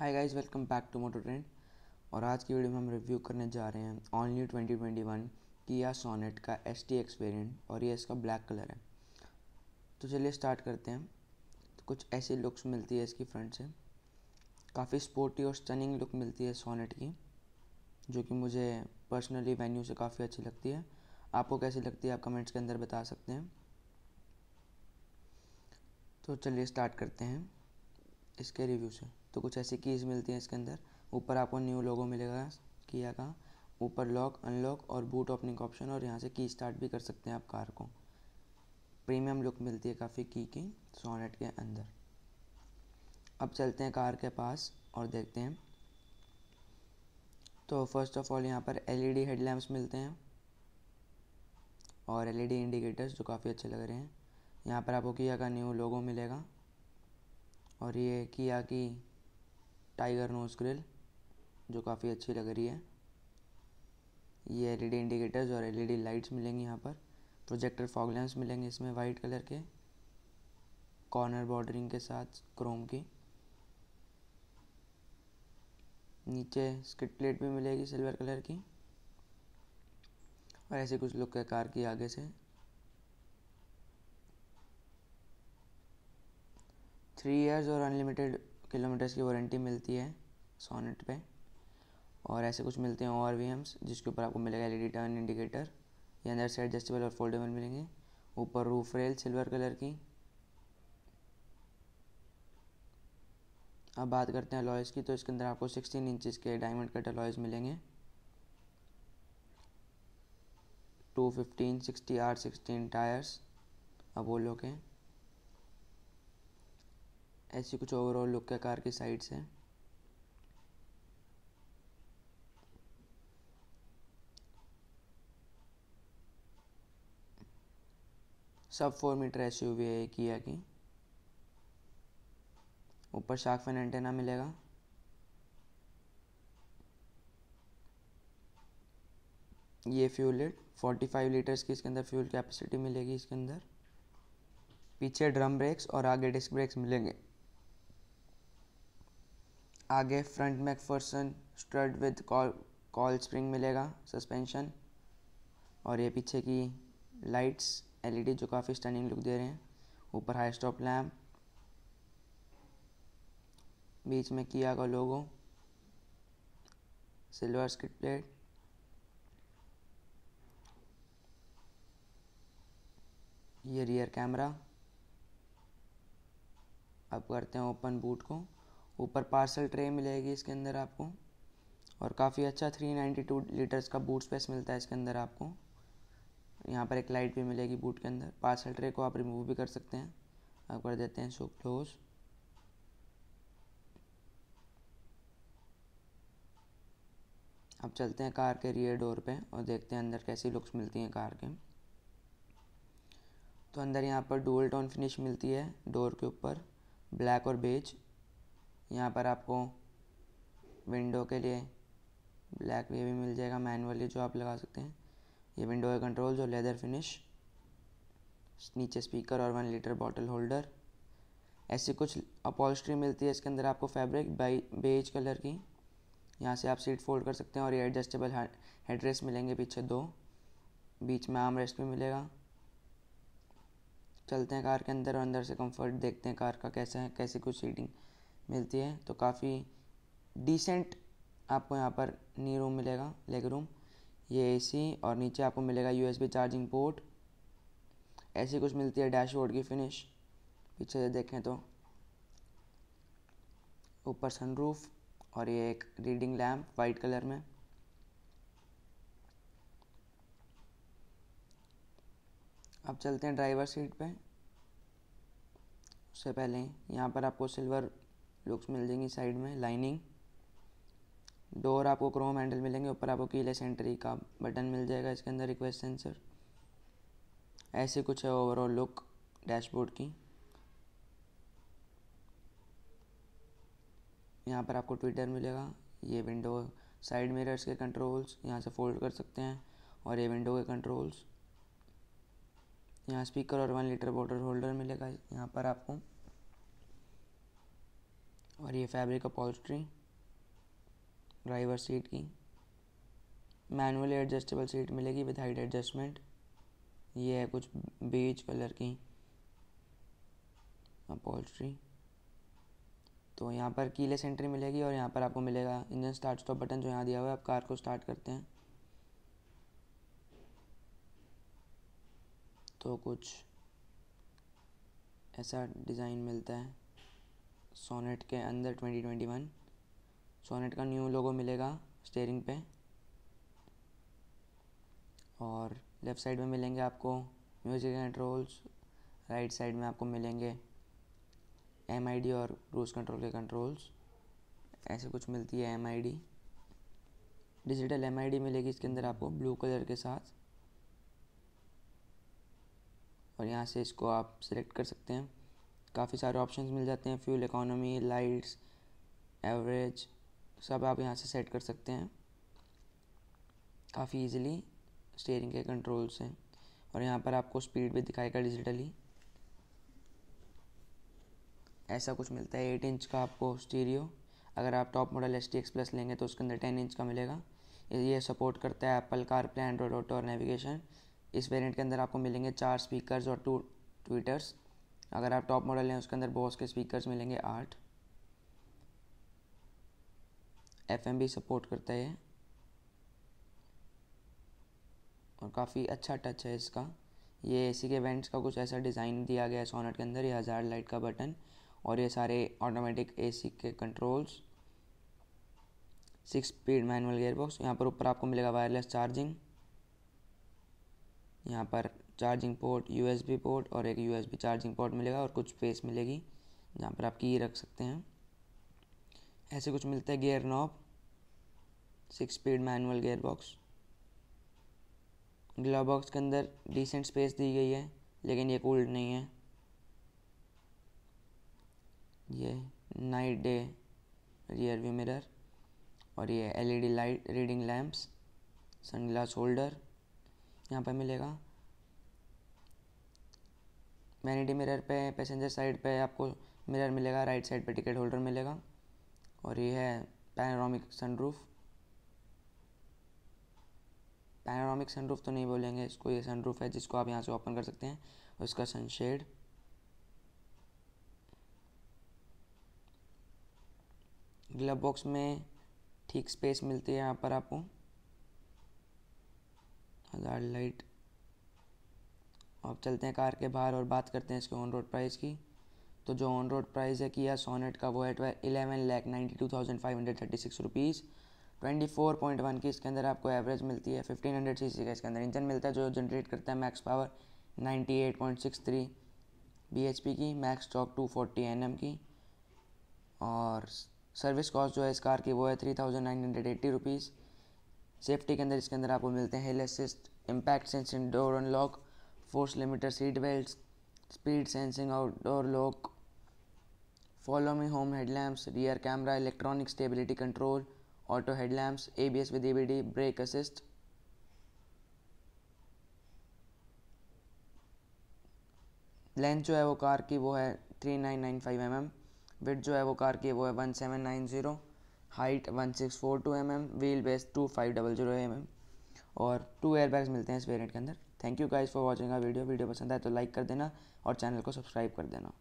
Hi guys welcome back to Moto Trend और आज की वीडियो में हम रिव्यू करने जा रहे हैं ऑन न्यू 2021 किया सोनेट का एस टी एक्सपेरियंट और ये इसका ब्लैक कलर है। तो चलिए स्टार्ट करते हैं। तो कुछ ऐसी लुक्स मिलती है इसकी फ्रंट से। काफ़ी स्पोर्टी और स्टनिंग लुक मिलती है सोनेट की, जो कि मुझे पर्सनली वेन्यू से काफ़ी अच्छी लगती है। आपको कैसी लगती है आप कमेंट्स के अंदर बता सकते हैं। तो चलिए स्टार्ट करते हैं इसके रिव्यू से। तो कुछ ऐसी कीज़ मिलती हैं इसके अंदर। ऊपर आपको न्यू लोगो मिलेगा, किया का। ऊपर लॉक अनलॉक और बूट ओपनिंग ऑप्शन और यहाँ से की स्टार्ट भी कर सकते हैं आप कार को। प्रीमियम लुक मिलती है काफ़ी की की सोनेट के अंदर। अब चलते हैं कार के पास और देखते हैं। तो फ़र्स्ट ऑफ़ ऑल यहाँ पर एलईडी हेडलैम्प्स मिलते हैं और एलईडी इंडिकेटर्स जो काफ़ी अच्छे लग रहे हैं। यहाँ पर आपको किया का न्यू लोगो मिलेगा और ये किया की टाइगर नोज़ ग्रिल, जो काफ़ी अच्छी लग रही है। ये एलईडी इंडिकेटर्स और एलईडी लाइट्स मिलेंगी यहाँ पर। प्रोजेक्टर फॉग लैंप्स मिलेंगे इसमें वाइट कलर के, कॉर्नर बॉर्डरिंग के साथ क्रोम की। नीचे स्किट प्लेट भी मिलेगी सिल्वर कलर की। और ऐसे कुछ लुक है कार की आगे से। थ्री इयर्स और अनलिमिटेड किलोमीटर्स की वारंटी मिलती है सोनेट पे। और ऐसे कुछ मिलते हैं और वी जिसके ऊपर आपको मिलेगा एलईडी टर्न इंडिकेटर। ये अंदर से एडजस्टेबल और फोल्डेबल मिलेंगे। ऊपर रूफ रेल सिल्वर कलर की। अब बात करते हैं लॉयज़ की तो इसके अंदर आपको 16 इंचज़ के डायमंड कट लॉयज़ मिलेंगे। 215 60 आर 16 टायर्स अपोलो के ऐसी कुछ ओवरऑल लुक है कार की साइड से सब फोर मीटर एस यू है किया की? ऊपर शार्क फ़ैन एंटेना मिलेगा। ये फ्यूल लिट 45 लीटर्स की इसके अंदर फ्यूल कैपेसिटी मिलेगी इसके अंदर। पीछे ड्रम ब्रेक्स और आगे डिस्क ब्रेक्स मिलेंगे। आगे front MacPherson strut with coil coil spring मिलेगा, सस्पेंशन। और ये पीछे की लाइट्स, एलईडी, जो काफ़ी स्टनिंग लुक दे रहे हैं। ऊपर हाई स्टॉप लैम्प बीच में किया का लोगो सिल्वर स्किट प्लेट ये रियर कैमरा अब करते हैं ओपन बूट को। ऊपर पार्सल ट्रे मिलेगी इसके अंदर आपको। और काफ़ी अच्छा 392 लीटर्स का बूट स्पेस मिलता है इसके अंदर आपको। यहाँ पर एक लाइट भी मिलेगी बूट के अंदर। पार्सल ट्रे को आप रिमूव भी कर सकते हैं। आप कर देते हैं सो क्लोज अब चलते हैं कार के रियर डोर पे और देखते हैं अंदर कैसी लुक्स मिलती हैं कार के। तो अंदर यहाँ पर डुअल टोन फिनिश मिलती है डोर के ऊपर। ब्लैक और बेज यहाँ पर आपको विंडो के लिए ब्लैक ये भी मिल जाएगा मैनुअली जो आप लगा सकते हैं। ये विंडो है कंट्रोल जो लेदर फिनिश नीचे स्पीकर और वन लीटर बॉटल होल्डर ऐसी कुछ अपॉलस्ट्री मिलती है इसके अंदर आपको फैब्रिक बेज कलर की। यहाँ से आप सीट फोल्ड कर सकते हैं और ये एडजस्टेबल हेड रेस्ट मिलेंगे पीछे दो। बीच में आर्म रेस्ट भी मिलेगा। चलते हैं कार के अंदर और अंदर से कंफर्ट देखते हैं कार का कैसा है, कैसी कुछ सीटिंग मिलती है तो काफ़ी डिसेंट आपको यहाँ पर नी रूम मिलेगा लेग रूम ये एसी और नीचे आपको मिलेगा यूएसबी चार्जिंग पोर्ट ऐसी कुछ मिलती है डैशबोर्ड की फिनिश पीछे से देखें तो ऊपर सनरूफ और ये एक रीडिंग लैम्प वाइट कलर में। अब चलते हैं ड्राइवर सीट पे। उससे पहले यहाँ पर आपको सिल्वर लुक्स मिल जाएँगी साइड में लाइनिंग डोर आपको क्रोम हैंडल मिलेंगे, ऊपर आपको कीलेस एंट्री का बटन मिल जाएगा, इसके अंदर रिक्वेस्ट सेंसर ऐसे कुछ है ओवरऑल लुक डैशबोर्ड की. यहाँ पर आपको ट्विटर मिलेगा, ये विंडो साइड मिरर्स के कंट्रोल्स यहाँ से फोल्ड कर सकते हैं, और ये विंडो के कंट्रोल्स यहाँ स्पीकर और वन लीटर वाटर होल्डर मिलेगा, यहाँ पर आपको. और ये फैब्रिक अपॉल्स्ट्री ड्राइवर सीट की मैनुअली एडजस्टेबल सीट मिलेगी विद हाइट एडजस्टमेंट ये है कुछ बीज कलर की अपॉल्स्ट्री तो यहाँ पर कीले सेंट्री मिलेगी और यहाँ पर आपको मिलेगा इंजन स्टार्ट स्टॉप बटन जो यहाँ दिया हुआ है, आप कार को स्टार्ट करते हैं। तो कुछ ऐसा डिज़ाइन मिलता है। सोनेट के अंदर 2021 सोनेट का न्यू लोगो मिलेगा स्टेयरिंग पे। और लेफ़्ट साइड में मिलेंगे आपको म्यूज़िक कंट्रोल्स राइट साइड में आपको मिलेंगे एम और क्रूज़ कंट्रोल के कंट्रोल्स ऐसे कुछ मिलती है एम डिजिटल एम मिलेगी इसके अंदर आपको ब्लू कलर के साथ। और यहाँ से इसको आप सिलेक्ट कर सकते हैं। काफ़ी सारे ऑप्शन मिल जाते हैं फ्यूल इकोनॉमी लाइट्स एवरेज सब आप यहाँ से सेट कर सकते हैं। काफ़ी इजीली स्टेयरिंग के कंट्रोल्स हैं। और यहाँ पर आपको स्पीड भी दिखाएगा डिजिटली ऐसा कुछ मिलता है एट इंच का आपको स्टीरियो अगर आप top model S T plus लेंगे तो उसके अंदर टेन इंच का मिलेगा। ये सपोर्ट करता है Apple CarPlay Android Auto और नेविगेशन इस वेरिएंट के अंदर आपको मिलेंगे चार स्पीकर्स और टू ट्विटर्स अगर आप टॉप मॉडल लें उसके अंदर बॉस के स्पीकर्स मिलेंगे, आठ। एफएम भी सपोर्ट करता है और काफ़ी अच्छा टच है इसका। ये एसी के वेंट्स का कुछ ऐसा डिज़ाइन दिया गया है सोनेट के अंदर, ये हज़ार लाइट का बटन और ये सारे ऑटोमेटिक एसी के controls six speed manual gearbox यहाँ पर ऊपर आपको मिलेगा वायरलेस चार्जिंग यहाँ पर चार्जिंग पोर्ट यूएसबी पोर्ट और एक यूएसबी चार्जिंग पोर्ट मिलेगा और कुछ स्पेस मिलेगी, जहाँ पर आप की रख सकते हैं। ऐसे कुछ मिलता है gear knob six speed manual gear box glove box के अंदर डिसेंट स्पेस दी गई है, लेकिन ये कूल्ड नहीं है। ये night day rear view mirror और ये LED light reading lamps sunglass holder यहाँ पर मिलेगा। वैनिटी मिरर पे, पैसेंजर साइड पे आपको मिरर मिलेगा, राइट साइड पे टिकट होल्डर मिलेगा। और ये है पैनोरामिक सनरूफ पैनोरामिक सनरूफ तो नहीं बोलेंगे, इसको ये सनरूफ है जिसको आप यहाँ से ओपन कर सकते हैं इसका सनशेड ग्लव बॉक्स में ठीक स्पेस मिलती है यहाँ पर आपको। हज़ार लाइट अब चलते हैं कार के बाहर और बात करते हैं इसके ऑन रोड प्राइस की। तो जो ऑन रोड प्राइस है किया सोनेट का, वो है eleven lakh ninety two thousand five hundred thirty six rupees twenty four point one की इसके अंदर आपको एवरेज मिलती है फिफ्टीन हंड्रेड सी सी का इसके अंदर। इंजन मिलता है जो जनरेट करता है max power ninety eight point six three B H P की max torque two forty N M की। और सर्विस कॉस्ट जो है इस कार की, वो है three thousand nine hundred eighty rupees safety के अंदर, इसके अंदर आपको मिलते हैं hill assist impact sensing door unlock force limiter seat belt speed sensing outdoor lock follow me home headlamps rear camera electronic stability control auto headlamps A B S with A B D brake assist length जो है वो car की वो है three nine nine five M M with जो है वो car की वो है one seven nine zero height one six four two M M wheel base two five double zero M M और टू एयर बैग्स मिलते हैं इस वेरियंट के अंदर। Thank you guys for watching uh video video पसंद आए तो like कर देना और चैनल को सब्सक्राइब कर देना।